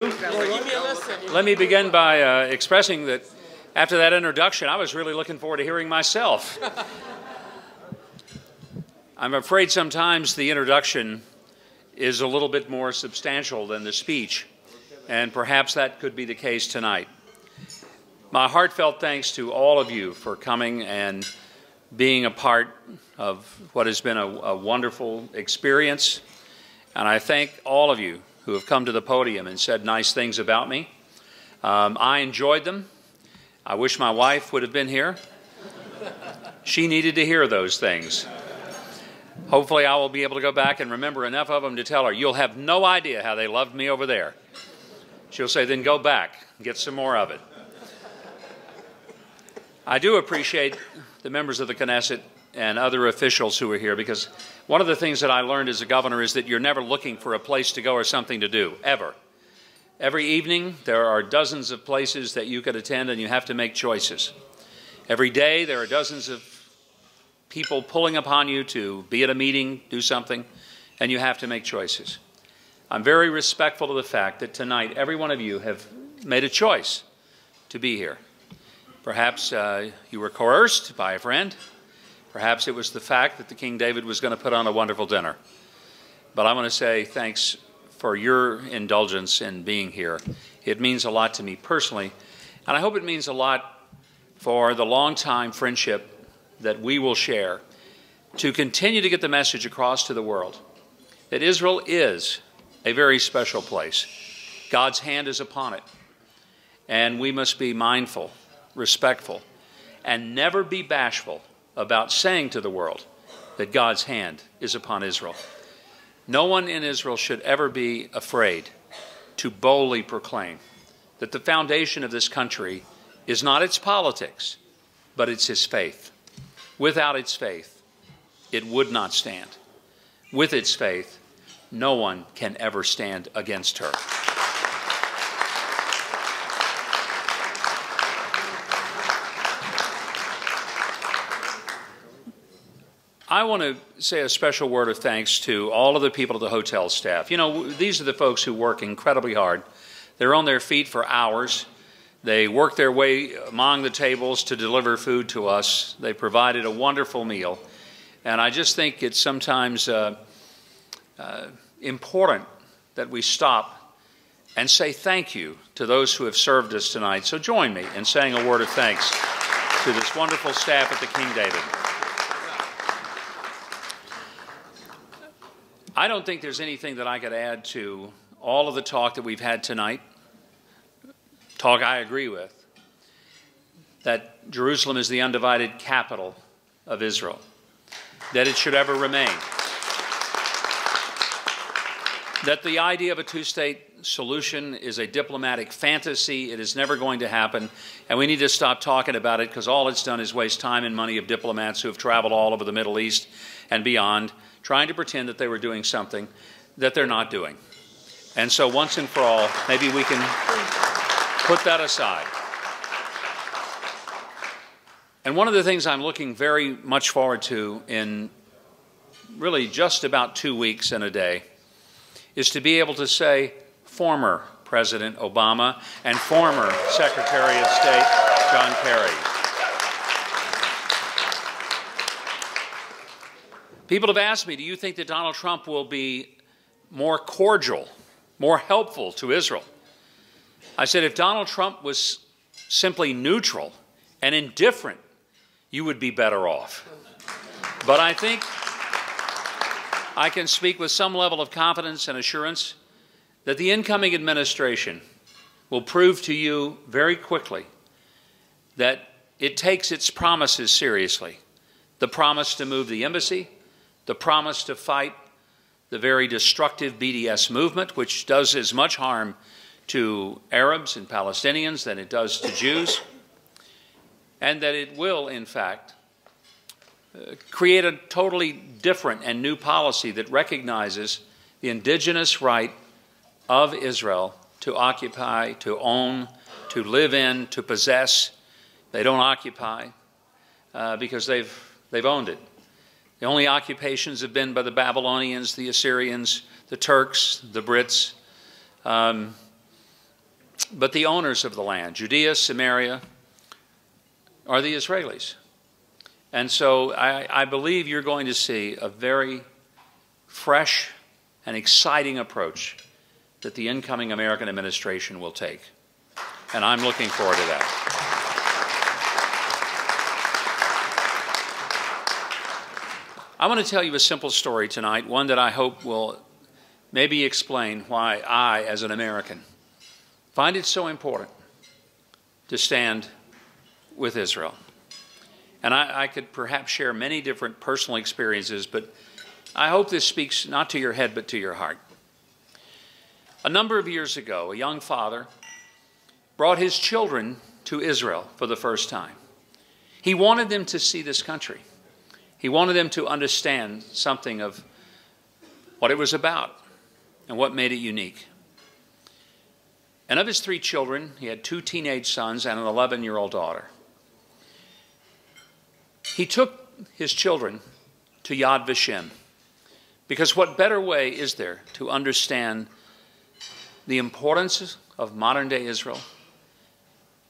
Let me begin by uh, expressing that after that introduction, I was really looking forward to hearing myself. I'm afraid sometimes the introduction is a little bit more substantial than the speech, and perhaps that could be the case tonight. My heartfelt thanks to all of you for coming and being a part of what has been a, a wonderful experience. And I thank all of you who have come to the podium and said nice things about me. Um, I enjoyed them. I wish my wife would have been here. She needed to hear those things. Hopefully, I will be able to go back and remember enough of them to tell her, You'll have no idea how they loved me over there. She'll say, Then go back and get some more of it. I do appreciate the members of the Knesset and other officials who are here because one of the things that I learned as a governor is that you're never looking for a place to go or something to do, ever. Every evening, there are dozens of places that you could attend, and you have to make choices. Every day, there are dozens of people pulling upon you to be at a meeting, do something, and you have to make choices. I'm very respectful of the fact that tonight, every one of you have made a choice to be here. Perhaps uh, you were coerced by a friend. Perhaps it was the fact that the King David was going to put on a wonderful dinner. But I want to say thanks for your indulgence in being here. It means a lot to me personally, and I hope it means a lot for the long-time friendship that we will share to continue to get the message across to the world that Israel is a very special place. God's hand is upon it, and we must be mindful, respectful, and never be bashful about saying to the world that God's hand is upon Israel. No one in Israel should ever be afraid to boldly proclaim that the foundation of this country is not its politics, but it's his faith. Without its faith, it would not stand. With its faith, no one can ever stand against her. I want to say a special word of thanks to all of the people of the hotel staff. You know, these are the folks who work incredibly hard. They're on their feet for hours. They work their way among the tables to deliver food to us. They provided a wonderful meal. And I just think it's sometimes uh, uh, important that we stop and say thank you to those who have served us tonight. So join me in saying a word of thanks to this wonderful staff at the King David. I don't think there's anything that I could add to all of the talk that we've had tonight. Talk I agree with. That Jerusalem is the undivided capital of Israel, that it should ever remain. That the idea of a two state solution is a diplomatic fantasy. It is never going to happen. And we need to stop talking about it because all it's done is waste time and money of diplomats who have traveled all over the Middle East and beyond trying to pretend that they were doing something that they're not doing. And so, once and for all, maybe we can put that aside. And one of the things I'm looking very much forward to in really just about two weeks and a day is to be able to say former President Obama and former Secretary of State John Kerry. People have asked me, do you think that Donald Trump will be more cordial, more helpful to Israel? I said, if Donald Trump was simply neutral and indifferent, you would be better off. But I think I can speak with some level of confidence and assurance that the incoming administration will prove to you very quickly that it takes its promises seriously. The promise to move the embassy, the promise to fight the very destructive BDS movement, which does as much harm to Arabs and Palestinians than it does to Jews, and that it will, in fact, uh, create a totally different and new policy that recognizes the indigenous right of Israel to occupy, to own, to live in, to possess. They don't occupy uh, because they've, they've owned it. The only occupations have been by the Babylonians, the Assyrians, the Turks, the Brits. Um, But the owners of the land, Judea, Samaria, are the Israelis. And so I, I believe you're going to see a very fresh and exciting approach that the incoming American administration will take. And I'm looking forward to that. I want to tell you a simple story tonight, one that I hope will maybe explain why I, as an American, find it so important to stand with Israel. And I, I, could perhaps share many different personal experiences, but I hope this speaks not to your head, but to your heart. A number of years ago, a young father brought his children to Israel for the first time. He wanted them to see this country. He wanted them to understand something of what it was about and what made it unique. And of his three children, he had two teenage sons and an 11 year old daughter. He took his children to Yad Vashem because what better way is there to understand the importance of modern day Israel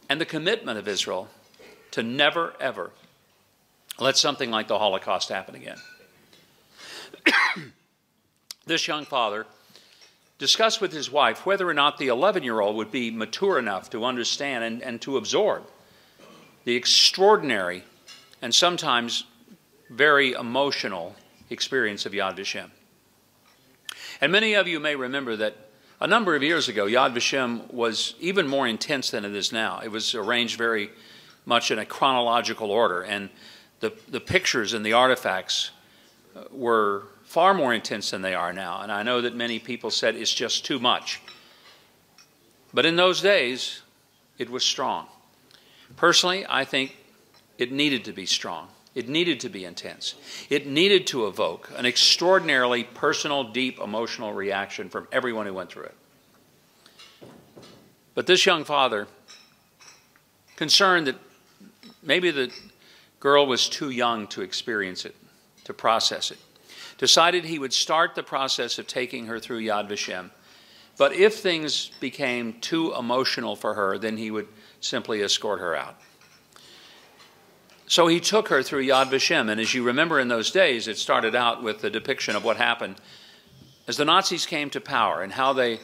and the commitment of Israel to never, ever let something like the Holocaust happen again? this young father discussed with his wife whether or not the 11 year old would be mature enough to understand and, and to absorb the extraordinary and sometimes very emotional experience of Yad Vashem. And many of you may remember that a number of years ago, Yad Vashem was even more intense than it is now. It was arranged very much in a chronological order, and the, the pictures and the artifacts uh, were far more intense than they are now. And I know that many people said it's just too much. But in those days, it was strong. Personally, I think it needed to be strong. It needed to be intense. It needed to evoke an extraordinarily personal, deep, emotional reaction from everyone who went through it. But this young father, concerned that maybe the girl was too young to experience it, to process it, decided he would start the process of taking her through Yad Vashem. But if things became too emotional for her, then he would simply escort her out. So he took her through Yad Vashem, and as you remember in those days, it started out with the depiction of what happened as the Nazis came to power and how they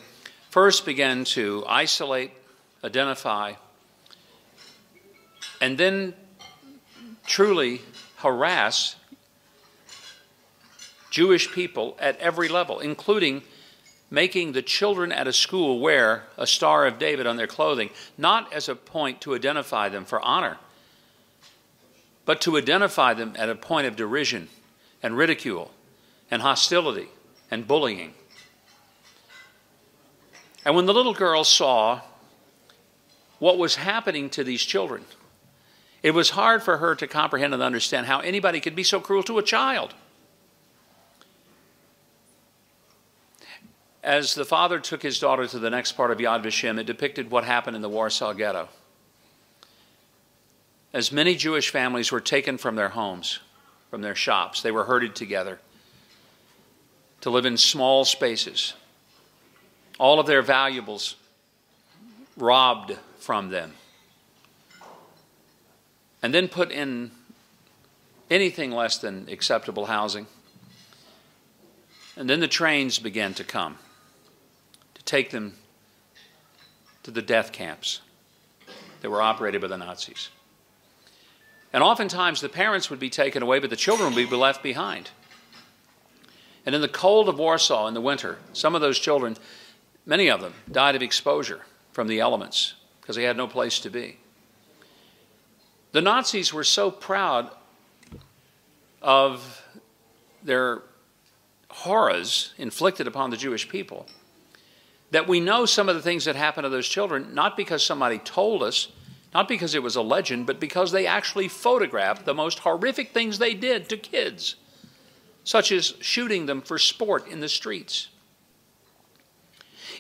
first began to isolate, identify, and then truly harass Jewish people at every level, including making the children at a school wear a Star of David on their clothing, not as a point to identify them for honor, but to identify them at a point of derision and ridicule and hostility and bullying. And when the little girl saw what was happening to these children, it was hard for her to comprehend and understand how anybody could be so cruel to a child. As the father took his daughter to the next part of Yad Vashem, it depicted what happened in the Warsaw Ghetto. As many Jewish families were taken from their homes, from their shops, they were herded together to live in small spaces. All of their valuables robbed from them. And then put in anything less than acceptable housing. And then the trains began to come to take them to the death camps that were operated by the Nazis. And oftentimes the parents would be taken away, but the children would be left behind. And in the cold of Warsaw in the winter, some of those children, many of them, died of exposure from the elements because they had no place to be. The Nazis were so proud of their horrors inflicted upon the Jewish people that we know some of the things that happened to those children, not because somebody told us, not because it was a legend, but because they actually photographed the most horrific things they did to kids, such as shooting them for sport in the streets.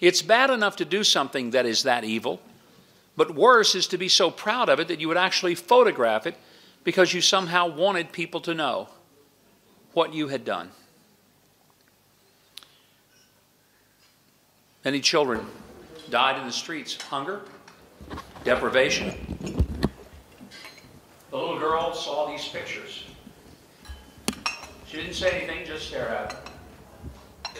It's bad enough to do something that is that evil, but worse is to be so proud of it that you would actually photograph it because you somehow wanted people to know what you had done. Many children died in the streets. Hunger, deprivation. The little girl saw these pictures. She didn't say anything, just stare at them.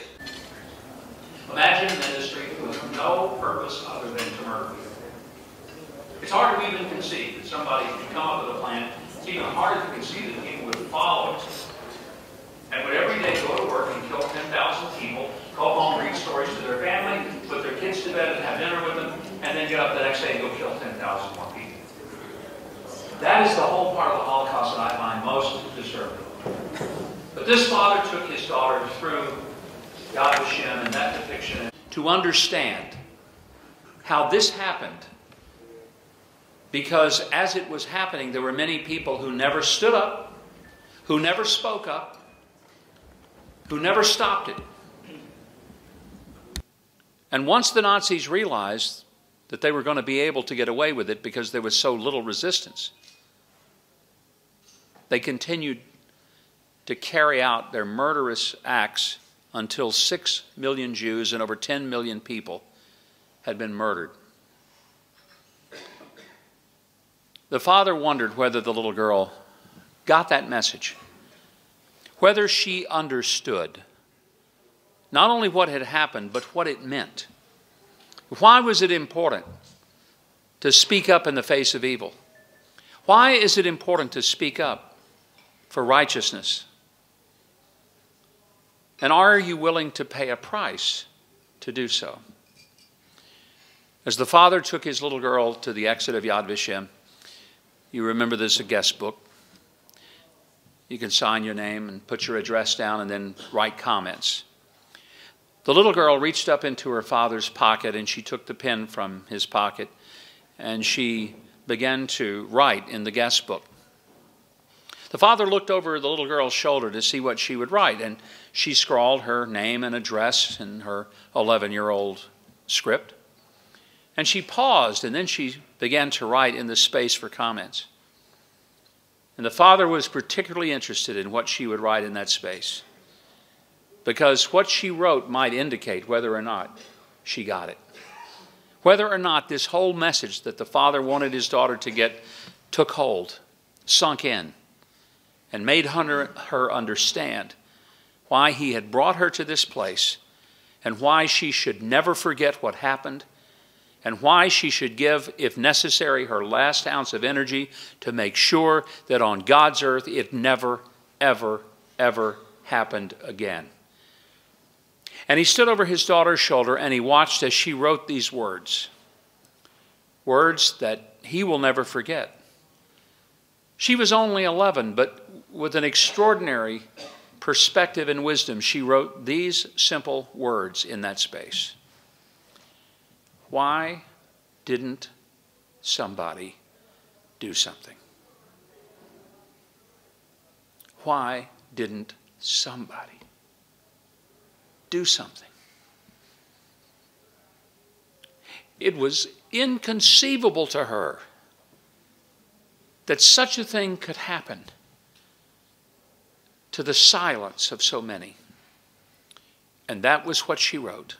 Imagine an industry with no purpose other than to murder. It's hard to even conceive that somebody could come up with a plan. It's even harder to conceive that people would follow it. And would every day go to work and kill 10,000 people, go home, read stories to their family, put their kids to bed and have dinner with them, and then get up the next day and go kill 10,000 more people. That is the whole part of the Holocaust that I find most disturbing. But this father took his daughter through Yad Vashem and that depiction to understand how this happened. Because as it was happening, there were many people who never stood up, who never spoke up, who never stopped it. And once the Nazis realized that they were going to be able to get away with it because there was so little resistance, they continued to carry out their murderous acts until 6 million Jews and over 10 million people had been murdered. The father wondered whether the little girl got that message, whether she understood not only what had happened, but what it meant. Why was it important to speak up in the face of evil? Why is it important to speak up for righteousness? And are you willing to pay a price to do so? As the father took his little girl to the exit of Yad Vashem, you remember there's a guest book. You can sign your name and put your address down and then write comments. The little girl reached up into her father's pocket and she took the pen from his pocket and she began to write in the guest book. The father looked over the little girl's shoulder to see what she would write, and she scrawled her name and address in her 11 year old script. And she paused, and then she began to write in the space for comments. And the father was particularly interested in what she would write in that space, because what she wrote might indicate whether or not she got it. Whether or not this whole message that the father wanted his daughter to get took hold, sunk in and made her, her understand why he had brought her to this place and why she should never forget what happened and why she should give, if necessary, her last ounce of energy to make sure that on God's earth it never, ever, ever happened again. And he stood over his daughter's shoulder and he watched as she wrote these words words that he will never forget. She was only 11, but with an extraordinary perspective and wisdom, she wrote these simple words in that space Why didn't somebody do something? Why didn't somebody do something? It was inconceivable to her that such a thing could happen to the silence of so many. And that was what she wrote.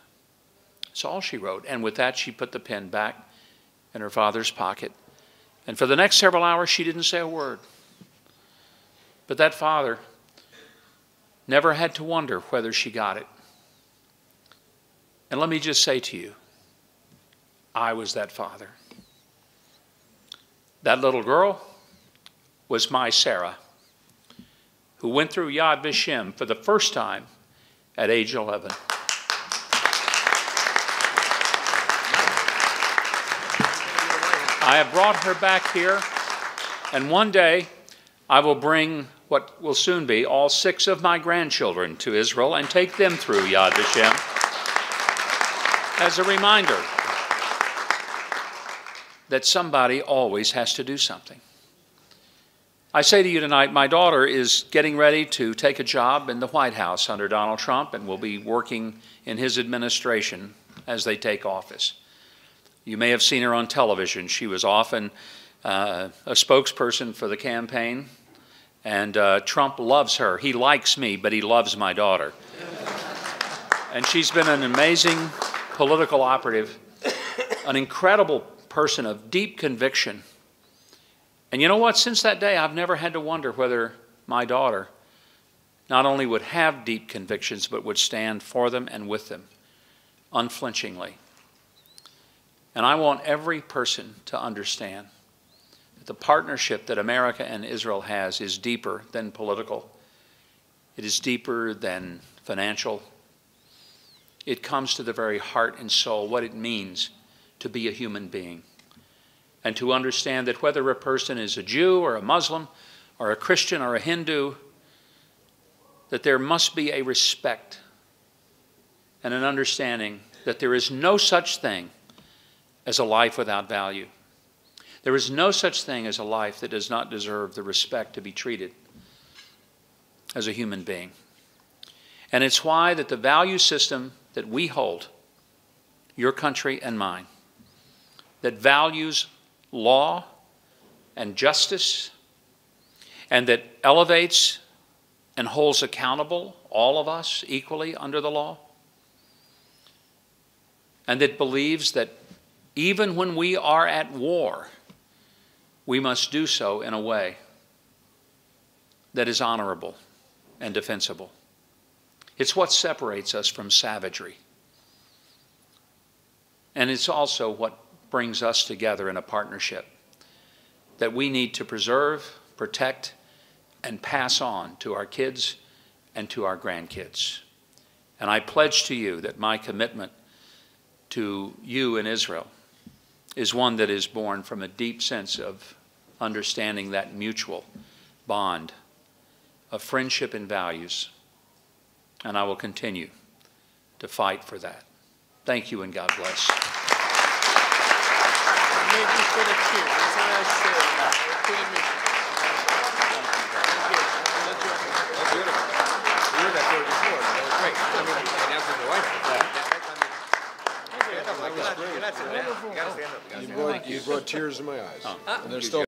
That's all she wrote. And with that, she put the pen back in her father's pocket. And for the next several hours, she didn't say a word. But that father never had to wonder whether she got it. And let me just say to you, I was that father. That little girl was my Sarah who went through Yad Vashem for the first time at age 11. I have brought her back here, and one day I will bring what will soon be all six of my grandchildren to Israel and take them through Yad Vashem as a reminder that somebody always has to do something. I say to you tonight, my daughter is getting ready to take a job in the White House under Donald Trump and will be working in his administration as they take office. You may have seen her on television. She was often uh, a spokesperson for the campaign, and uh, Trump loves her. He likes me, but he loves my daughter. and she's been an amazing political operative an incredible person of deep conviction. And you know what? Since that day, I've never had to wonder whether my daughter not only would have deep convictions, but would stand for them and with them unflinchingly. And I want every person to understand that the partnership that America and Israel has is deeper than political, it is deeper than financial. It comes to the very heart and soul, what it means to be a human being. And to understand that whether a person is a Jew or a Muslim or a Christian or a Hindu, that there must be a respect and an understanding that there is no such thing as a life without value. There is no such thing as a life that does not deserve the respect to be treated as a human being. And it's why that the value system that we hold, your country and mine, that values law and justice and that elevates and holds accountable all of us equally under the law, and that believes that even when we are at war, we must do so in a way that is honorable and defensible. It's what separates us from savagery. And it's also what brings us together in a partnership that we need to preserve, protect, and pass on to our kids and to our grandkids. And I pledge to you that my commitment to you in Israel is one that is born from a deep sense of understanding that mutual bond of friendship and values. And I will continue to fight for that. Thank you and God bless. You brought, you brought tears to my eyes. And they're still